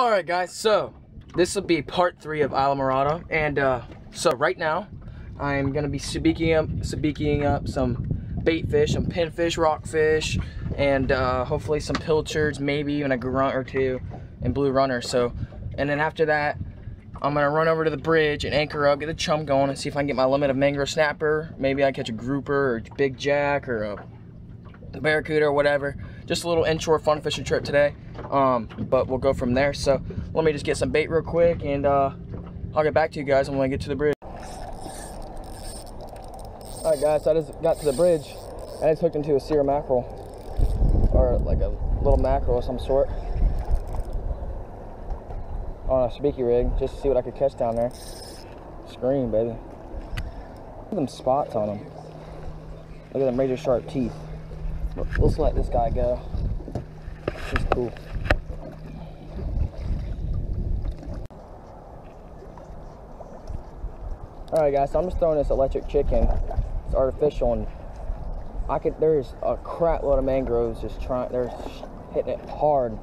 All right, guys. So this will be part three of Islamorada. and uh, so right now I'm gonna be sabiki up, up some bait fish, some pinfish, rockfish, and uh, hopefully some pilchards, maybe even a grunt or two, and blue runner. So, and then after that, I'm gonna run over to the bridge and anchor up, get the chum going, and see if I can get my limit of mangrove snapper. Maybe I catch a grouper or big jack or a barracuda or whatever. Just a little inshore fun fishing trip today. Um, but we'll go from there. So let me just get some bait real quick and uh, I'll get back to you guys when I get to the bridge. All right, guys, so I just got to the bridge and I just hooked into a cero mackerel or like a little mackerel of some sort on a sabiki rig just to see what I could catch down there. Scream, baby. Look at them spots on them. Look at the major sharp teeth. Let's let this guy go. He's cool. Alright guys, so I'm just throwing this electric chicken. It's artificial and I could there's a crap load of mangroves just trying they're hitting it hard.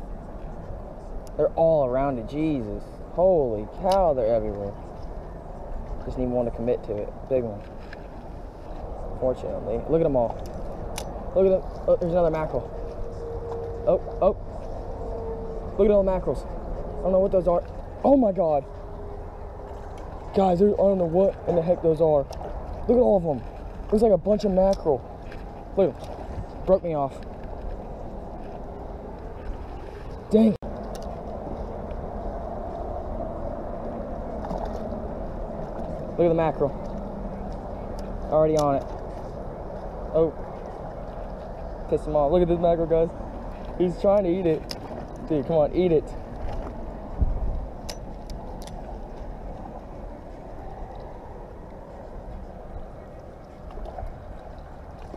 They're all around it, Jesus. Holy cow, they're everywhere. Just need one to commit to it. Big one. Fortunately. Look at them all. Look at them. Oh, there's another mackerel. Oh, oh. Look at all the mackerels. I don't know what those are. Oh my god. Guys, I don't know what in the heck those are. Look at all of them. Looks like a bunch of mackerel. Look, broke me off. Dang. Look at the mackerel. Already on it. Oh. Piss him off. Look at this mackerel, guys. He's trying to eat it. Dude, come on, eat it.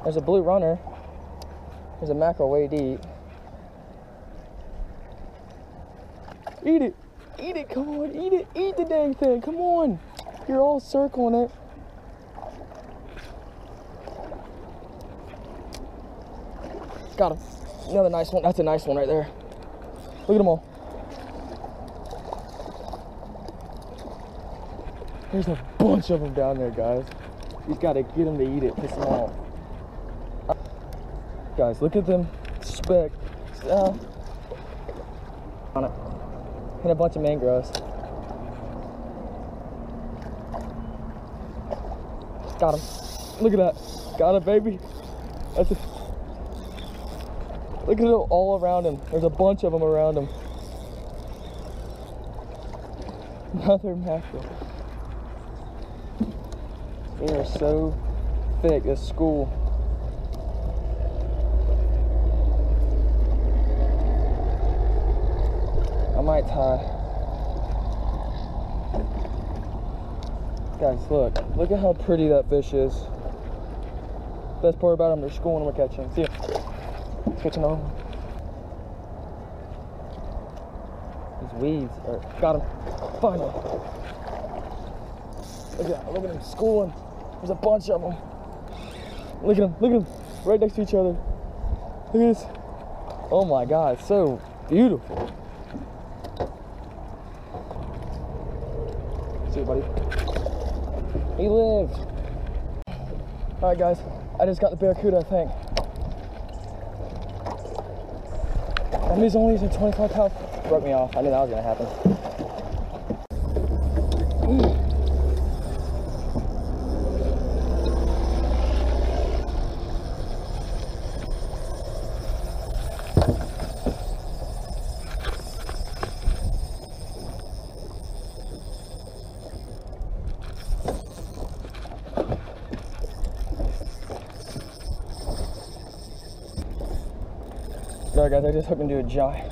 There's a blue runner. There's a mackerel way deep. Eat it. Eat it. Come on. Eat it. Eat the dang thing. Come on. You're all circling it. Got him. Another nice one. That's a nice one right there. Look at them all. There's a bunch of them down there, guys. He's got to get them to eat it. Piss them off. Guys, look at them speck. Uh, on it. And a bunch of mangroves. Got him. Look at that. Got it, baby. That's a, Look at it all around him. There's a bunch of them around him. Another mackerel. They are so thick, this school. I might tie. Guys, look. Look at how pretty that fish is. Best part about them, they're schooling we're catching. See ya. Catching on. These weeds are, got him. Finally. Look at that, look at them schooling. There's a bunch of them. Look at them, look at them. Right next to each other. Look at this. Oh my God, so beautiful. See you, buddy. He lived. All right, guys. I just got the barracuda, I think. And he's only using 25 pounds. Broke me off. I knew that was gonna happen. Sorry guys, I just hooked into a giant.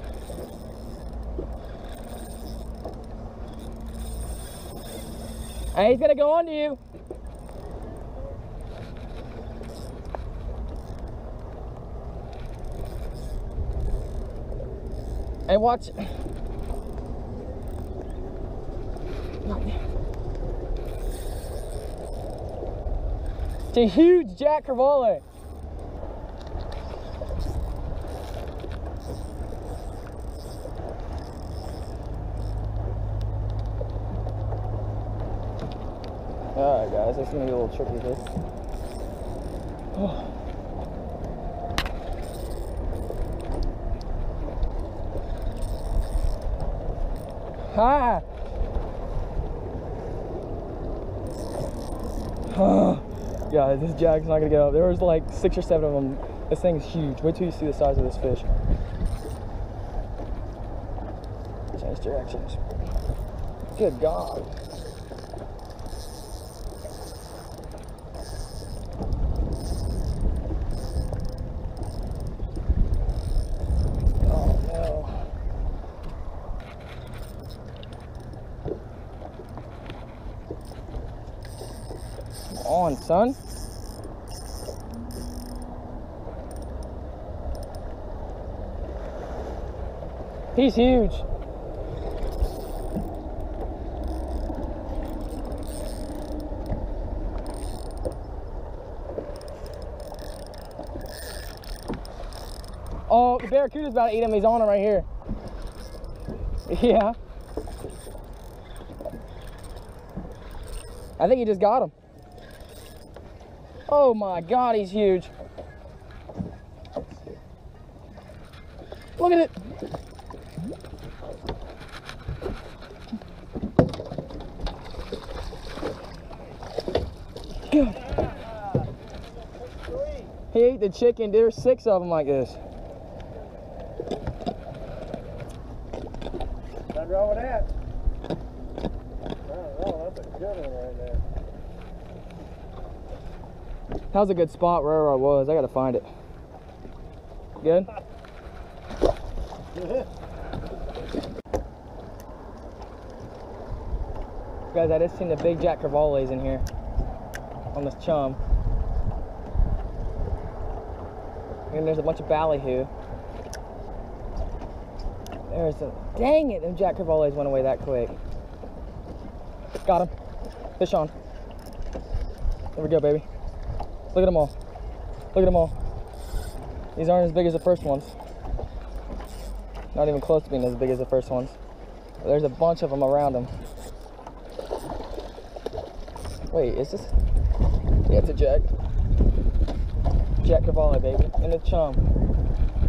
Hey, he's gonna go on to you. Hey, watch. It's a huge Jack Crevalle. Guys, it's gonna be a little tricky this. Oh. Ah! Guys, this jag's not gonna get up. There was like six or seven of them. This thing's huge. Wait till you see the size of this fish. Change directions. Good God. Oh no. Come on, son. He's huge. Oh, the barracuda's about to eat him. He's on him right here. Yeah. I think he just got him. Oh my God, he's huge. Look at it. He ate the chicken. There's six of them like this. Nothing wrong with that. Oh, that's a good one right there. That was a good spot wherever I was. I gotta find it. Good? Guys, I just seen the big Jack Crevalles in here on this chum. And there's a bunch of ballyhoo. There's a, dang it, them Jack Crevalles went away that quick. Got him. Fish on. There we go, baby. Look at them all. Look at them all. These aren't as big as the first ones. Not even close to being as big as the first ones. There's a bunch of them around them. Wait, is this? Yeah, it's a jack. Jack Crevalle, baby. And a chum.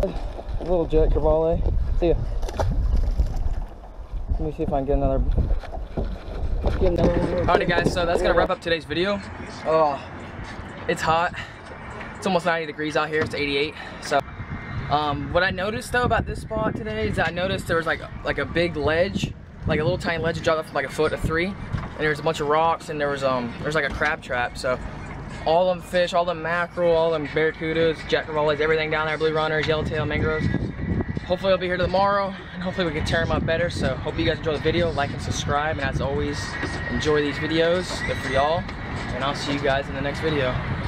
A little Jack Crevalle. See ya. Let me see if I can get another. Get another one. Alrighty, guys. So that's gonna wrap up today's video. Oh, it's hot. It's almost 90 degrees out here. It's 88. So, um, what I noticed though about this spot today is I noticed there was like like a big ledge, like a little tiny ledge dropped off like a foot to three, and there was a bunch of rocks and there was um there's like a crab trap. So all them fish, all them mackerel, all them barracudas, jack crevalles, everything down there, blue runners, yellowtail, mangroves. Hopefully I'll be here tomorrow and hopefully we can tear them up better. So hope you guys enjoy the video, like and subscribe. And as always, enjoy these videos. They're for y'all. And I'll see you guys in the next video.